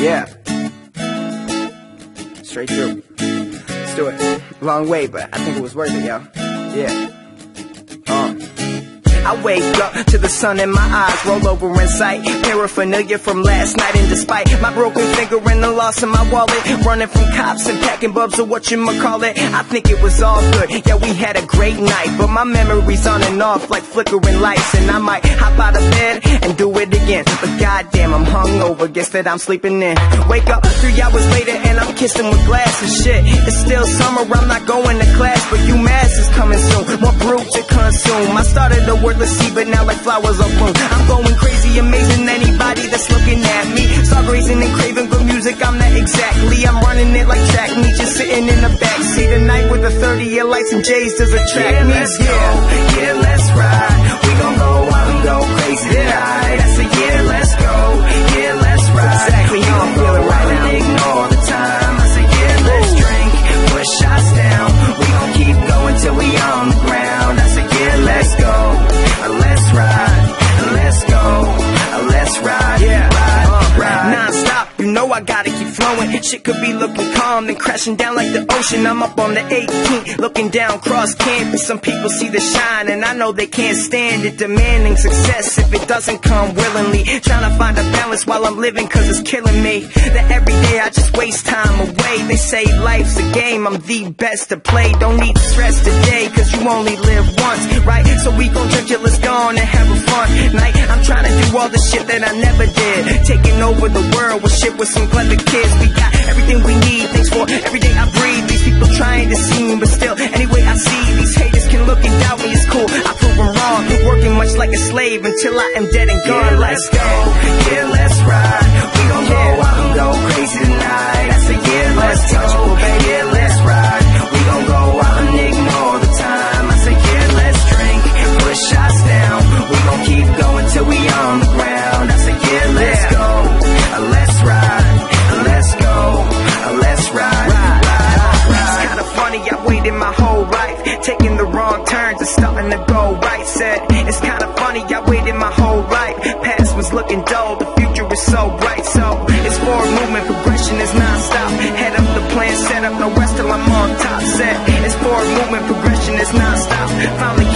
Yeah. Straight through. Let's do it. Long way, but I think it was worth it, yo. Yeah. I wake up to the sun in my eyes, roll over in sight. Paraphernalia from last night, and despite my broken finger and the loss of my wallet, running from cops and packing bubs or what you call it, I think it was all good. Yeah, we had a great night, but my memory's on and off like flickering lights, and I might hop out of bed and do it again. But goddamn, I'm hungover, guess that I'm sleeping in. Wake up three hours later and I'm kissing with glass and shit. It's still summer, I'm not going to class, but UMass is coming soon. More brew to consume. I started to work see, but now like flowers on bloom. I'm going crazy, amazing anybody that's looking at me. Start grazing and craving good music, I'm not exactly. I'm running it like track me, just sitting in the backseat tonight with the 30 year lights and J's does attract yeah, me. Let's yeah. go, yeah, let's ride. We gon' go out and go crazy tonight. Flowing. Shit could be looking calm, then crashing down like the ocean. I'm up on the 18th, looking down cross campus. Some people see the shine, and I know they can't stand it. Demanding success if it doesn't come willingly. Trying to find a balance while I'm living, cause it's killing me. That every waste time away. They say life's a game, I'm the best to play. Don't need to stress today, cause you only live once, right? So we gon' drink till it's gone and have a fun night. I'm trying to do all the shit that I never did. Taking over the world with shit with some clever kids. We got everything we need, thanks for every day I breathe. These people trying to see me, but still, anyway I see these haters can look and doubt me. It's cool, I prove them wrong. Working much like a slave until I am dead and gone. Yeah, let's go, Said it's kinda funny, I waited my whole life. Past was looking dull, the future is so bright. So it's forward movement, progression is non-stop. Head up the plan, set up no rest till I'm on top. Set it's forward movement, progression is non-stop. Found